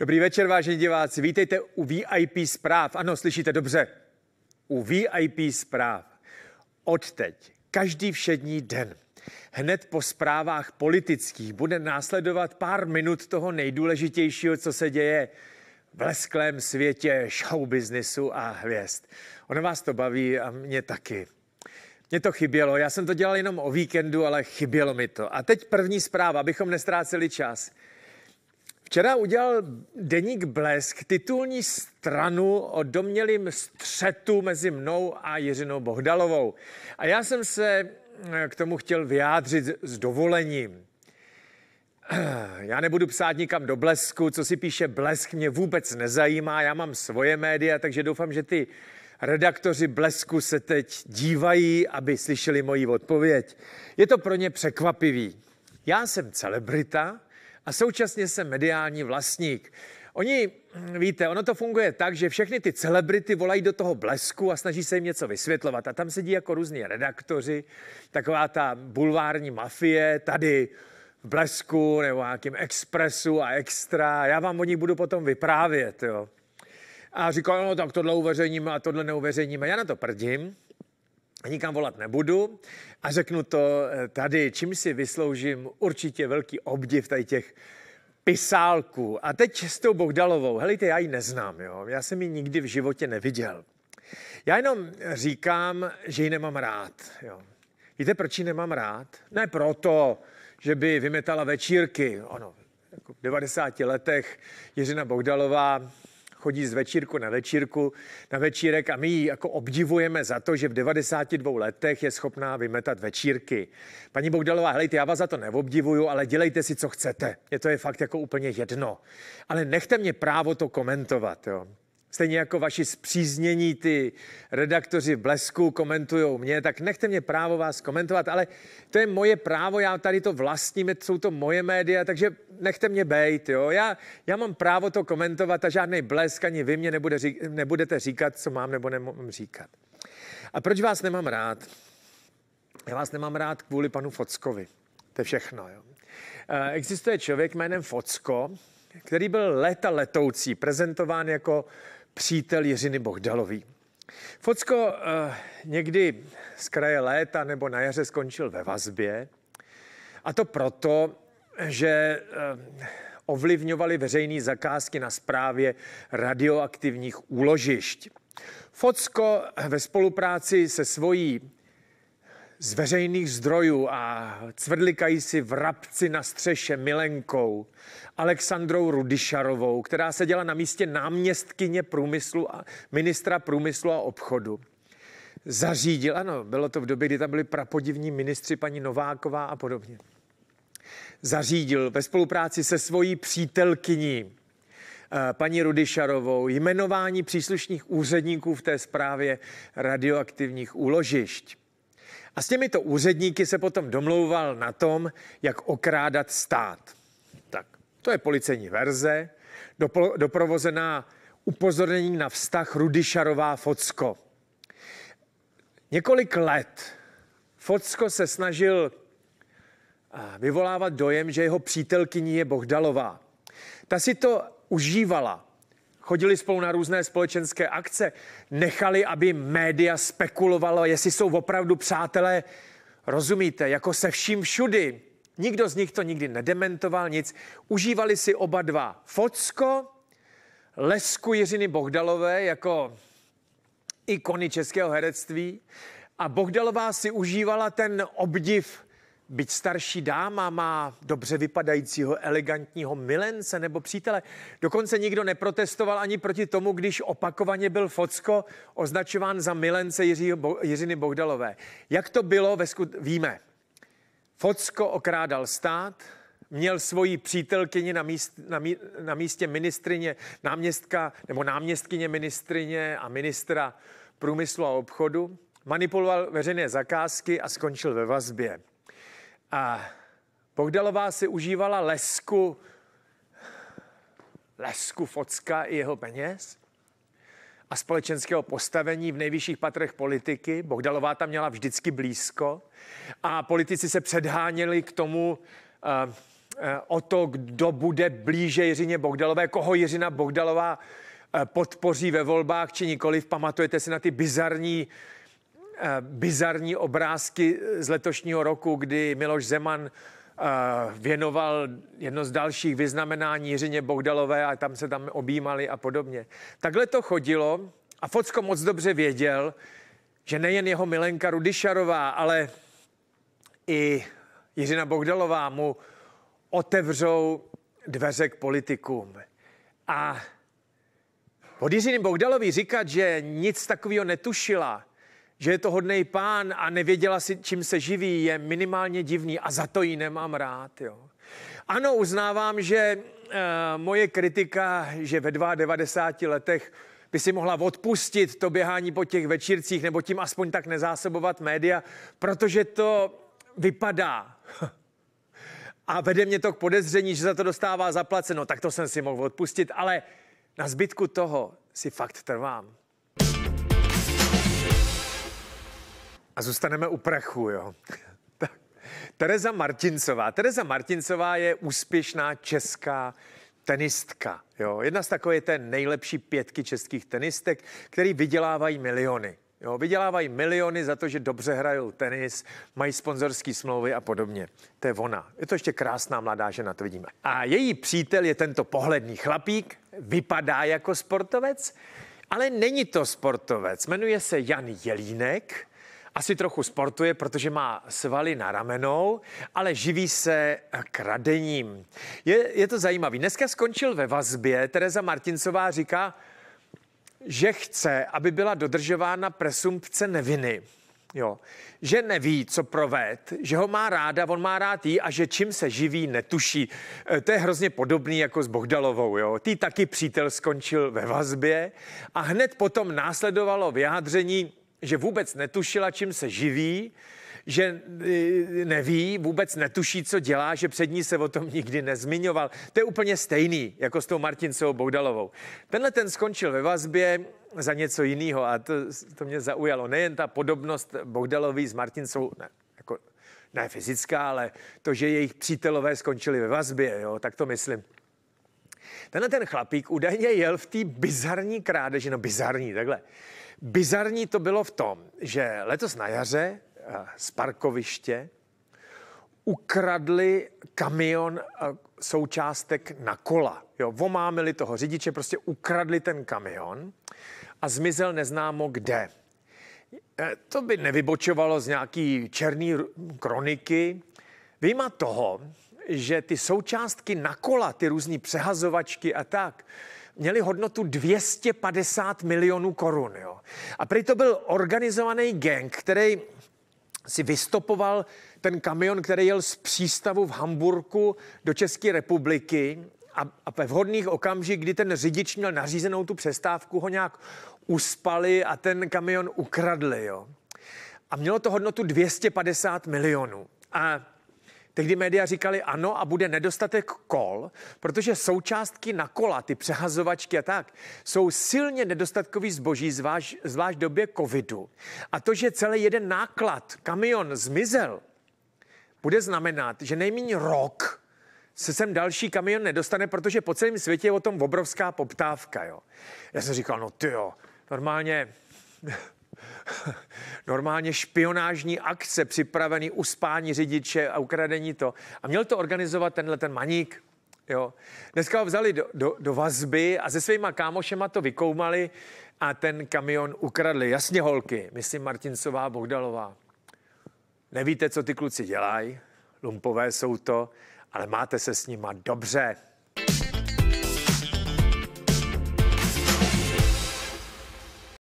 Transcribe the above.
Dobrý večer, vážení diváci. Vítejte u VIP zpráv. Ano, slyšíte dobře. U VIP zpráv. Odteď, každý všední den, hned po zprávách politických, bude následovat pár minut toho nejdůležitějšího, co se děje v lesklém světě showbiznisu a hvězd. Ono vás to baví a mě taky. Mně to chybělo, já jsem to dělal jenom o víkendu, ale chybělo mi to. A teď první zpráva, abychom nestráceli čas. Včera udělal deník Blesk titulní stranu o domělým střetu mezi mnou a Jiřinou Bohdalovou. A já jsem se k tomu chtěl vyjádřit s dovolením. Já nebudu psát nikam do Blesku, co si píše Blesk, mě vůbec nezajímá, já mám svoje média, takže doufám, že ty redaktoři Blesku se teď dívají, aby slyšeli moji odpověď. Je to pro ně překvapivý. Já jsem celebrita, a současně jsem mediální vlastník. Oni, víte, ono to funguje tak, že všechny ty celebrity volají do toho blesku a snaží se jim něco vysvětlovat. A tam sedí jako různí redaktoři, taková ta bulvární mafie, tady v blesku nebo nějakým expresu a extra. Já vám o nich budu potom vyprávět, jo. A říkal, no tak tohle uveřejníme a tohle neuveřejníme. Já na to prdím, nikam volat nebudu a řeknu to eh, tady, čím si vysloužím určitě velký obdiv tady těch pisálků. A teď s tou Bohdalovou, helejte, já ji neznám, jo? já jsem ji nikdy v životě neviděl. Já jenom říkám, že ji nemám rád. Jo? Víte, proč ji nemám rád? Ne proto, že by vymetala večírky. Ono, jako v 90 letech Jiřina Bohdalová chodí z večírku na večírku, na večírek a my ji jako obdivujeme za to, že v 92 letech je schopná vymetat večírky. Paní Bogdalová, helejte, já vás za to neobdivuju, ale dělejte si, co chcete. Je to je fakt jako úplně jedno. Ale nechte mě právo to komentovat. Jo. Stejně jako vaši zpříznění ty redaktoři Blesku komentují mě, tak nechte mě právo vás komentovat, ale to je moje právo, já tady to vlastním, jsou to moje média, takže nechte mě bejt, jo. Já, já mám právo to komentovat a žádný blesk ani vy mě nebude řík, nebudete říkat, co mám nebo nemám říkat. A proč vás nemám rád? Já vás nemám rád kvůli panu Fockovi. To je všechno, jo. Eh, existuje člověk jménem Focko, který byl léta letoucí, prezentován jako přítel Jiřiny Bohdalový. Focko uh, někdy z kraje léta nebo na jaře skončil ve vazbě. A to proto, že uh, ovlivňovali veřejné zakázky na správě radioaktivních úložišť. Focko ve spolupráci se svojí z veřejných zdrojů a cvrdlikají si v rabci na střeše Milenkou, Alexandrou Rudyšarovou, která seděla na místě náměstkyně průmyslu a ministra průmyslu a obchodu. Zařídil, ano, bylo to v době, kdy tam byli prapodivní ministři, paní Nováková a podobně. Zařídil ve spolupráci se svojí přítelkyní, eh, paní Rudyšarovou, jmenování příslušných úředníků v té zprávě radioaktivních úložišť. A s těmito úředníky se potom domlouval na tom, jak okrádat stát. Tak, to je policejní verze, doprovozená upozornění na vztah Rudyšarová Focko. Několik let Focko se snažil vyvolávat dojem, že jeho přítelkyní je Bohdalová. Ta si to užívala chodili spolu na různé společenské akce, nechali, aby média spekulovalo, jestli jsou opravdu přátelé, rozumíte, jako se vším všudy. Nikdo z nich to nikdy nedementoval, nic. Užívali si oba dva Focko, lesku Jiřiny Bohdalové jako ikony českého herectví a Bohdalová si užívala ten obdiv Byť starší dáma má dobře vypadajícího, elegantního milence nebo přítele. Dokonce nikdo neprotestoval ani proti tomu, když opakovaně byl Focko označován za milence Jiřího, Jiřiny Bohdalové. Jak to bylo, ve skut... víme. Focko okrádal stát, měl svoji přítelkyni na, míst, na, mí, na místě ministrině, náměstka nebo náměstkyně ministrině a ministra průmyslu a obchodu, manipuloval veřejné zakázky a skončil ve vazbě. A Bogdalová si užívala lesku, lesku Focka i jeho peněz a společenského postavení v nejvyšších patrech politiky. Bohdalová tam měla vždycky blízko a politici se předháněli k tomu, eh, o to, kdo bude blíže Jiřině Bohdalové, koho Jiřina Bohdalová eh, podpoří ve volbách, či nikoliv. Pamatujete si na ty bizarní, bizarní obrázky z letošního roku, kdy Miloš Zeman věnoval jedno z dalších vyznamenání Jiřině Bohdalové a tam se tam objímali a podobně. Takhle to chodilo a Focko moc dobře věděl, že nejen jeho milenka Rudyšarová, ale i Jiřina Bohdalová mu otevřou dveře k politikům. A od Jiřiny Bohdalový říkat, že nic takového netušila, že je to hodný pán a nevěděla si, čím se živí, je minimálně divný a za to ji nemám rád. Jo. Ano, uznávám, že uh, moje kritika, že ve 92 letech by si mohla odpustit to běhání po těch večírcích nebo tím aspoň tak nezásobovat média, protože to vypadá. A vede mě to k podezření, že za to dostává zaplaceno, tak to jsem si mohl odpustit, ale na zbytku toho si fakt trvám. A zůstaneme u prachu, jo. Tereza Martincová. Tereza Martincová je úspěšná česká tenistka. Jo. Jedna z takové té nejlepší pětky českých tenistek, který vydělávají miliony. Jo, vydělávají miliony za to, že dobře hrajou tenis, mají sponzorské smlouvy a podobně. To je ona. Je to ještě krásná mladá žena, to vidíme. A její přítel je tento pohledný chlapík, vypadá jako sportovec, ale není to sportovec. Jmenuje se Jan Jelínek, asi trochu sportuje, protože má svaly na ramenou, ale živí se kradením. Je, je to zajímavé. Dneska skončil ve vazbě. Tereza Martincová říká, že chce, aby byla dodržována presumpce neviny. Jo. Že neví, co proved, že ho má ráda, on má rád jí a že čím se živí, netuší. E, to je hrozně podobný jako s Bohdalovou. Jo. Tý taky přítel skončil ve vazbě a hned potom následovalo vyjádření, že vůbec netušila, čím se živí, že e, neví, vůbec netuší, co dělá, že před ní se o tom nikdy nezmiňoval. To je úplně stejný, jako s tou Martincovou Bouddalovou. Tenhle ten skončil ve vazbě za něco jiného a to, to mě zaujalo. Nejen ta podobnost Bohdalový s Martincovou, ne, jako, ne fyzická, ale to, že jejich přítelové skončili ve vazbě, jo, tak to myslím. Tenhle ten chlapík údajně jel v té bizarní krádeži, no bizarní, takhle. Bizarní to bylo v tom, že letos na jaře z parkoviště, ukradli kamion součástek na kola. Jo, vomámili toho řidiče, prostě ukradli ten kamion a zmizel neznámo kde. E, to by nevybočovalo z nějaký černý kroniky. Vyjma toho, že ty součástky na kola, ty různé přehazovačky a tak, měly hodnotu 250 milionů korun. Jo. A prý to byl organizovaný gang, který si vystopoval ten kamion, který jel z přístavu v Hamburku do České republiky a, a ve vhodných okamžik, kdy ten řidič měl nařízenou tu přestávku, ho nějak uspali a ten kamion ukradli. Jo. A mělo to hodnotu 250 milionů. A Tehdy média říkali ano a bude nedostatek kol, protože součástky na kola, ty přehazovačky a tak, jsou silně nedostatkový zboží, zvlášť, zvlášť době covidu. A to, že celý jeden náklad, kamion zmizel, bude znamenat, že nejméně rok se sem další kamion nedostane, protože po celém světě je o tom obrovská poptávka. Jo. Já jsem říkal, no ty jo, normálně normálně špionážní akce připravený uspání řidiče a ukradení to. A měl to organizovat tenhle ten maník. Jo. Dneska ho vzali do, do, do vazby a se svýma kámošema to vykoumali a ten kamion ukradli. Jasně holky, myslím Martincová, Bohdalová. Nevíte, co ty kluci dělají, lumpové jsou to, ale máte se s nima dobře.